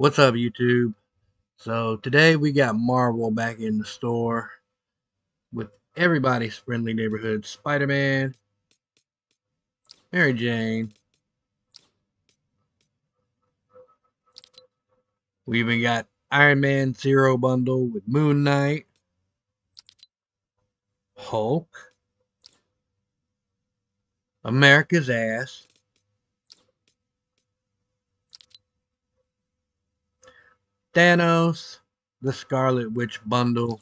What's up, YouTube? So today we got Marvel back in the store with everybody's friendly neighborhood Spider-Man, Mary Jane. We even got Iron Man Zero bundle with Moon Knight, Hulk, America's Ass, Thanos, the Scarlet Witch bundle,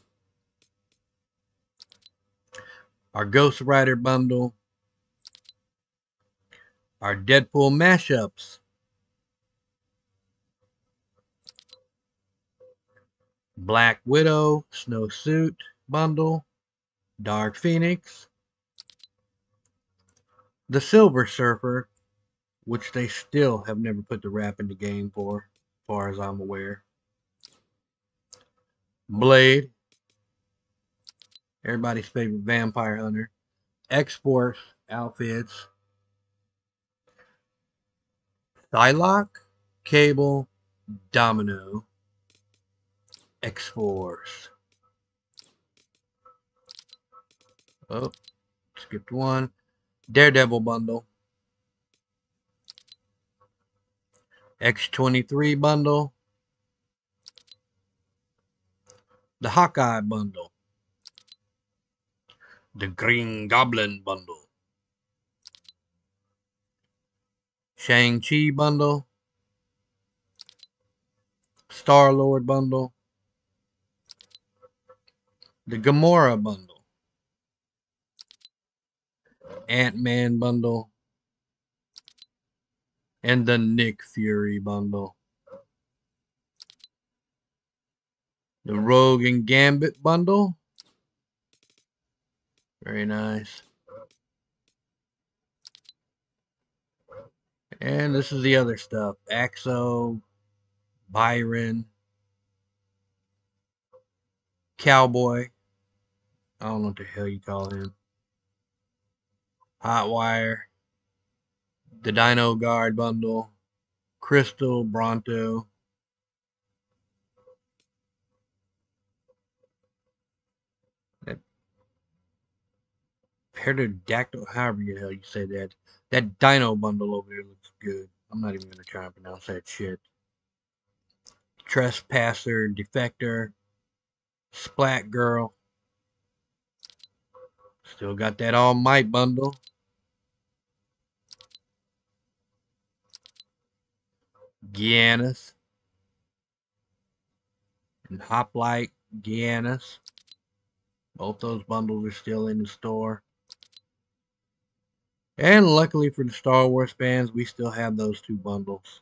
our Ghost Rider bundle, our Deadpool mashups, Black Widow Snowsuit bundle, Dark Phoenix, the Silver Surfer, which they still have never put the wrap in the game for, as far as I'm aware. Blade, everybody's favorite vampire hunter, X-Force outfits, Psylocke, Cable, Domino, X-Force. Oh, skipped one. Daredevil bundle. X23 bundle. The Hawkeye bundle. The Green Goblin bundle. Shang-Chi bundle. Star-Lord bundle. The Gamora bundle. Ant-Man bundle. And the Nick Fury bundle. The Rogue and Gambit bundle. Very nice. And this is the other stuff. Axo, Byron, Cowboy. I don't know what the hell you call him. Hotwire. The Dino Guard bundle. Crystal, Bronto. Pterodactyl, however the hell you say that. That dino bundle over there looks good. I'm not even going to try and pronounce that shit. Trespasser, Defector, Splat Girl. Still got that All Might bundle. Giannis. And Hoplite Giannis. Both those bundles are still in the store. And luckily for the Star Wars fans, we still have those two bundles.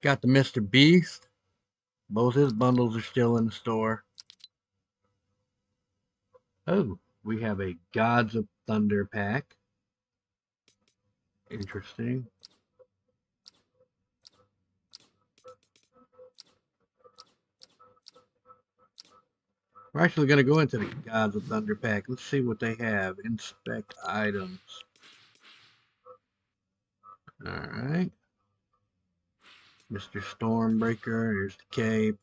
Got the Mr. Beast. Both his bundles are still in the store. Oh, we have a Gods of Thunder pack. Interesting. We're actually going to go into the Gods of Thunder pack. Let's see what they have. Inspect items. Alright. Mr. Stormbreaker. Here's the cape.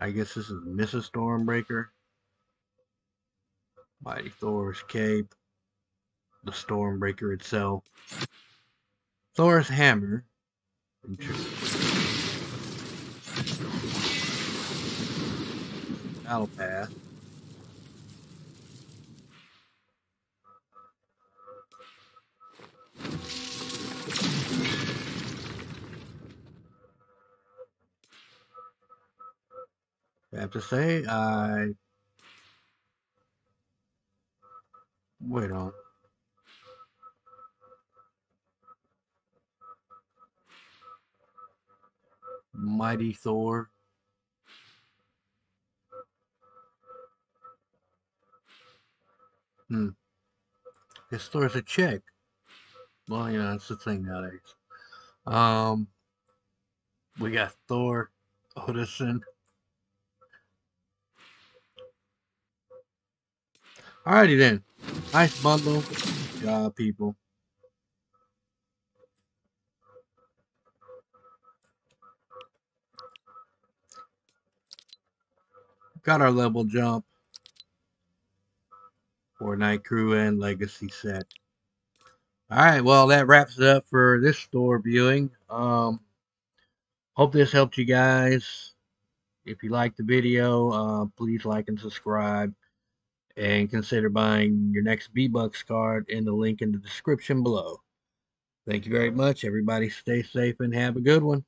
I guess this is Mrs. Stormbreaker. Mighty Thor's cape. The Stormbreaker itself. Thor's hammer. Battle pass. I have to say, I wait on. Mighty Thor. Hmm. Guess Thor's a chick. Well, you know, that's the thing nowadays. Um, we got Thor, Odinson, Alrighty then. Nice bundle. Good job, people. Got our level jump for Night Crew and Legacy set. Alright, well that wraps it up for this store viewing. Um, hope this helped you guys. If you liked the video, uh, please like and subscribe. And consider buying your next V-Bucks card in the link in the description below. Thank you very much. Everybody stay safe and have a good one.